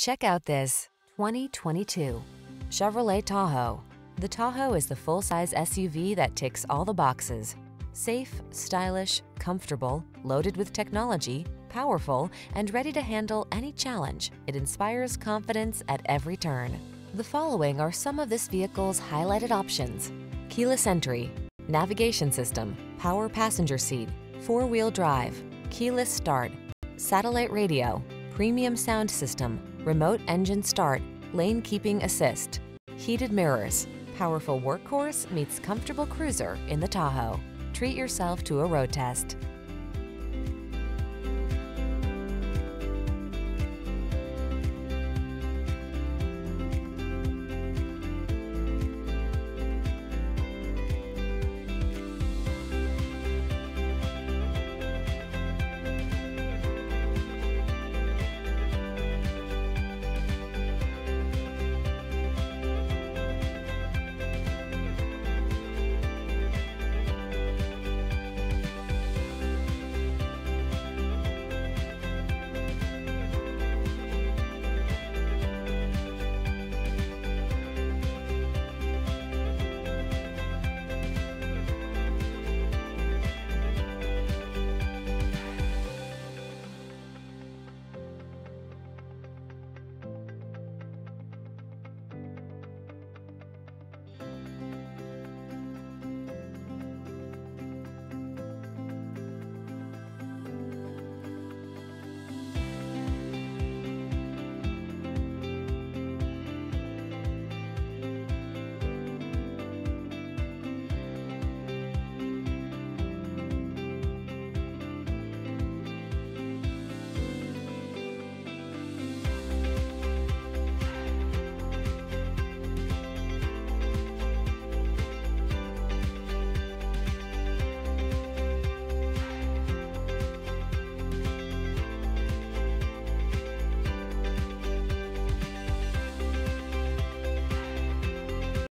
Check out this 2022 Chevrolet Tahoe. The Tahoe is the full-size SUV that ticks all the boxes. Safe, stylish, comfortable, loaded with technology, powerful, and ready to handle any challenge, it inspires confidence at every turn. The following are some of this vehicle's highlighted options. Keyless entry, navigation system, power passenger seat, four-wheel drive, keyless start, satellite radio, premium sound system, remote engine start, lane keeping assist, heated mirrors. Powerful workhorse meets comfortable cruiser in the Tahoe. Treat yourself to a road test.